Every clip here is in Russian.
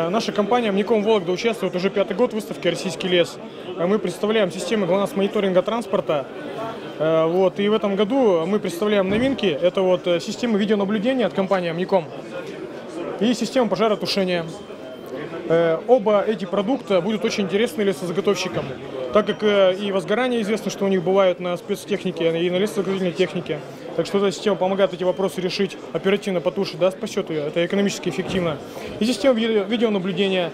Наша компания Мником Вологда участвует уже пятый год в выставке «Российский лес». Мы представляем системы ГЛОНАСС мониторинга транспорта. Э, Вот. И в этом году мы представляем новинки. Это вот э, система видеонаблюдения от компании Мником и система пожаротушения. Э, Оба эти продукта будут очень интересны лесозаготовщикам, так как и возгорания известно, что у них бывают на спецтехнике и на лесозаготовительной технике. Так что эта система помогает эти вопросы решить оперативно потушить, да, спасет ее, это экономически эффективно. И система видео- видеонаблюдения,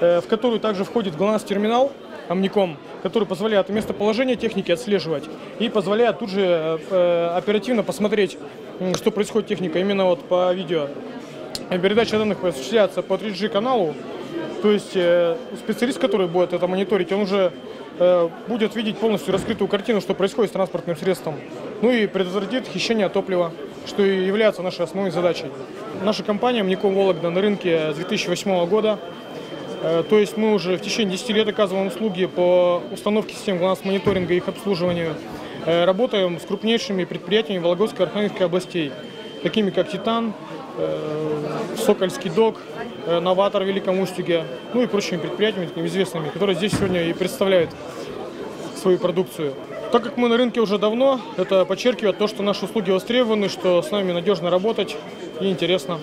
э, в которую также входит ГЛОНАСС-терминал, Амником, который позволяет местоположение техники отслеживать и позволяет тут же э, э, оперативно посмотреть, что происходит техника именно вот по видео. Передача данных осуществляется по 3G каналу, то есть специалист, который будет это мониторить, он уже будет видеть полностью раскрытую картину, что происходит с транспортным средством. Ну и предотвратит хищение топлива, что и является нашей основной задачей. Наша компания Мником Вологда на рынке с 2008 года. Э, То есть мы уже в течение 10 лет оказываем услуги по установке систем ГЛОНАСС мониторинга и их обслуживанию. Э, Работаем с крупнейшими предприятиями Вологодской и Архангельской областей, такими как «Титан», э, Сокольский док, Новатор в Великом Устюге, ну и прочими предприятиями такими известными, которые здесь сегодня и представляют свою продукцию. Так как мы на рынке уже давно, это подчеркивает то, что наши услуги востребованы, что с нами надежно работать и интересно.